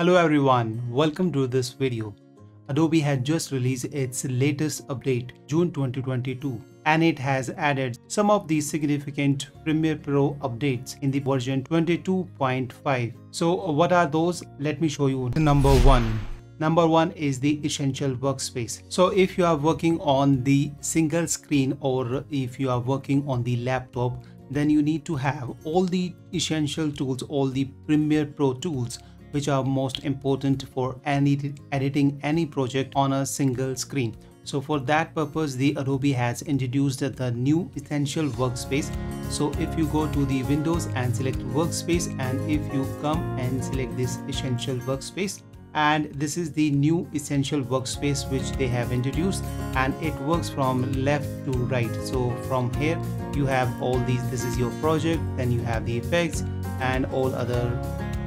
Hello everyone, welcome to this video. Adobe had just released its latest update June 2022 and it has added some of the significant Premiere Pro updates in the version 22.5. So what are those? Let me show you. Number 1. Number 1 is the Essential Workspace. So if you are working on the single screen or if you are working on the laptop then you need to have all the essential tools, all the Premiere Pro tools which are most important for any editing any project on a single screen. So for that purpose, the Adobe has introduced the new Essential Workspace. So if you go to the Windows and select Workspace and if you come and select this Essential Workspace, and this is the new essential workspace which they have introduced and it works from left to right so from here you have all these this is your project then you have the effects and all other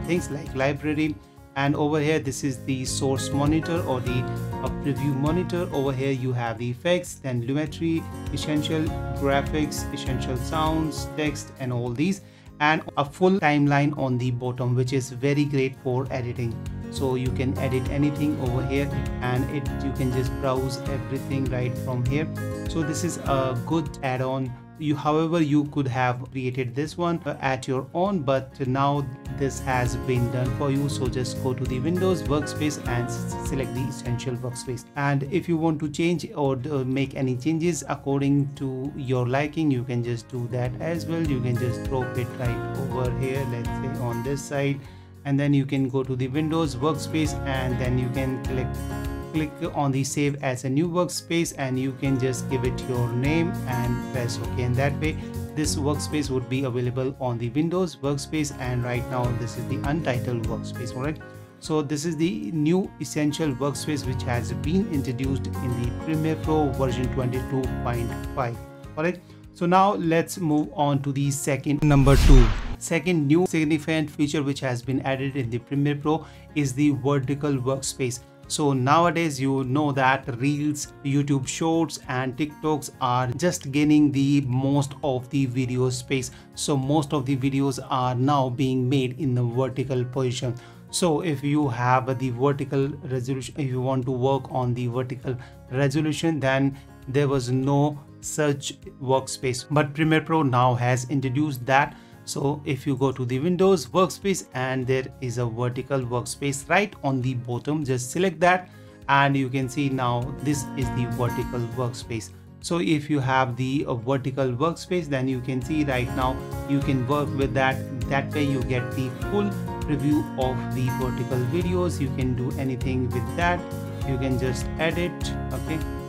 things like library. And over here this is the source monitor or the uh, preview monitor. Over here you have the effects then lumetri essential graphics essential sounds text and all these. And a full timeline on the bottom which is very great for editing. So you can edit anything over here and it you can just browse everything right from here. So this is a good add-on you however you could have created this one uh, at your own but now this has been done for you so just go to the windows workspace and select the essential workspace. And if you want to change or uh, make any changes according to your liking you can just do that as well. You can just drop it right over here let's say on this side and then you can go to the windows workspace and then you can click click on the save as a new workspace and you can just give it your name and press ok and that way this workspace would be available on the windows workspace and right now this is the untitled workspace alright? So this is the new essential workspace which has been introduced in the premiere pro version 22.5 alright? So now let's move on to the second number two. Second new significant feature which has been added in the premiere pro is the vertical workspace so nowadays you know that reels youtube shorts and tiktoks are just gaining the most of the video space. So most of the videos are now being made in the vertical position. So if you have the vertical resolution if you want to work on the vertical resolution then there was no such workspace. But premiere pro now has introduced that so if you go to the windows workspace and there is a vertical workspace right on the bottom just select that and you can see now this is the vertical workspace. So if you have the uh, vertical workspace then you can see right now you can work with that. That way you get the full preview of the vertical videos. You can do anything with that. You can just edit okay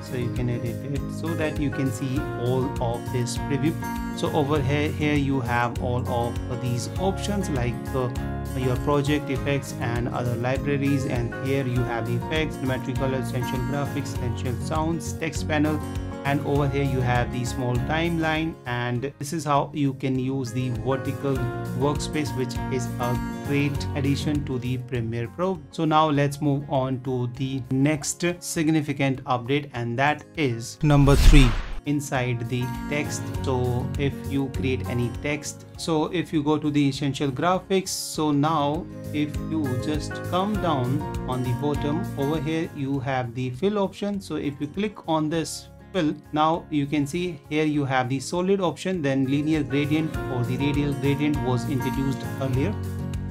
so you can edit it so that you can see all of this preview. So over here here you have all of these options like uh, your project effects and other libraries. And here you have the effects Lumetri color essential graphics essential sounds text panel and over here you have the small timeline and this is how you can use the vertical workspace which is a great addition to the Premiere Pro. So now let's move on to the next significant update and that is number three inside the text so if you create any text so if you go to the essential graphics so now if you just come down on the bottom over here you have the fill option so if you click on this fill now you can see here you have the solid option then linear gradient or the radial gradient was introduced earlier.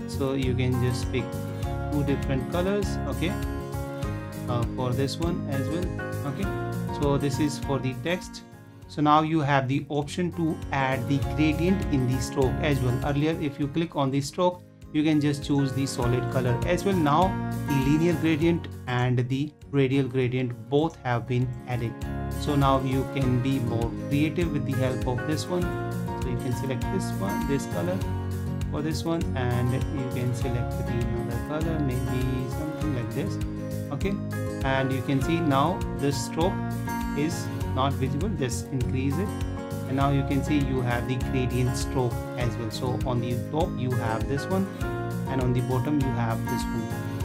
So you can just pick two different colors okay uh, for this one as well okay. So this is for the text. So now you have the option to add the gradient in the stroke as well. Earlier if you click on the stroke you can just choose the solid color as well. Now the linear gradient and the radial gradient both have been added. So now you can be more creative with the help of this one. So you can select this one this color for this one and you can select the another color maybe something like this. Okay? And you can see now this stroke is not visible just increase it. And now you can see you have the gradient stroke as well. So on the top you have this one and on the bottom you have this one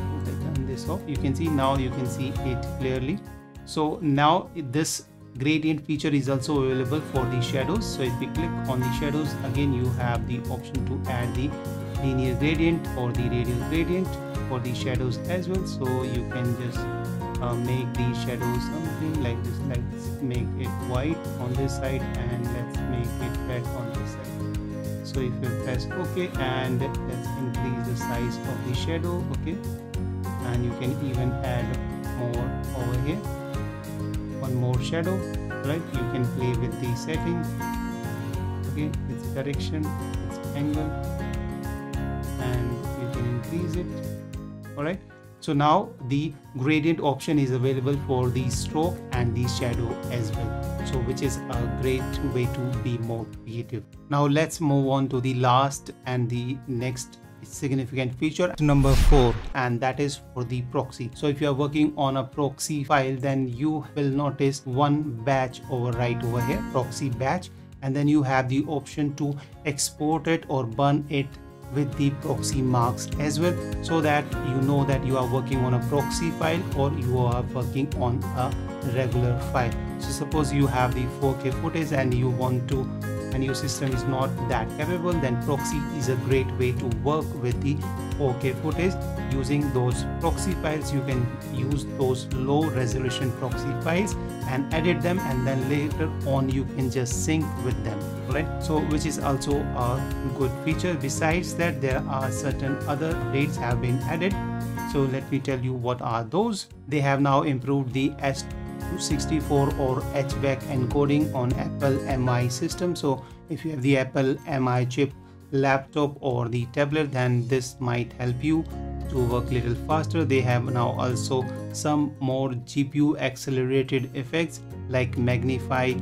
this off. You can see now you can see it clearly. So now this gradient feature is also available for the shadows. So if we click on the shadows again you have the option to add the linear gradient or the radial gradient for the shadows as well. So you can just uh, make the shadows something like this. Let's make it white on this side and let's make it red on this side. So if you press ok and let's increase the size of the shadow okay and you can even add more over here. One more shadow right? You can play with the settings okay its direction its angle. And you can increase it. All right? So now the gradient option is available for the stroke and the shadow as well. So which is a great way to be more creative. Now let's move on to the last and the next significant feature. Number four and that is for the proxy. So if you are working on a proxy file then you will notice one batch over right over here proxy batch and then you have the option to export it or burn it with the proxy marks as well so that you know that you are working on a proxy file or you are working on a regular file. So suppose you have the 4k footage and you want to and your system is not that capable then proxy is a great way to work with the 4k footage. Using those proxy files you can use those low resolution proxy files and edit them and then later on you can just sync with them right? So which is also a good feature. Besides that there are certain other updates have been added. So let me tell you what are those. They have now improved the s 264 or HEVC encoding on Apple M1 system. So if you have the Apple M1 chip laptop or the tablet then this might help you to work little faster. They have now also some more GPU accelerated effects like magnify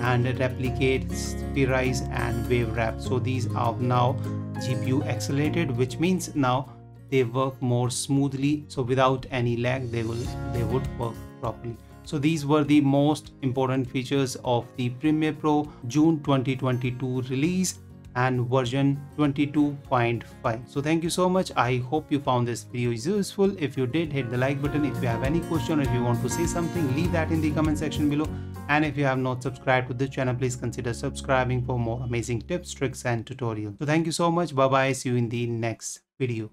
and replicate, spherize and wave warp. So these are now GPU accelerated which means now they work more smoothly so without any lag they will they would work properly so these were the most important features of the Premiere Pro June 2022 release and version 22.5 so thank you so much. I hope you found this video useful. If you did hit the like button. If you have any question or if you want to say something leave that in the comment section below. And if you have not subscribed to the channel please consider subscribing for more amazing tips tricks and tutorials. So thank you so much. Bye bye see you in the next video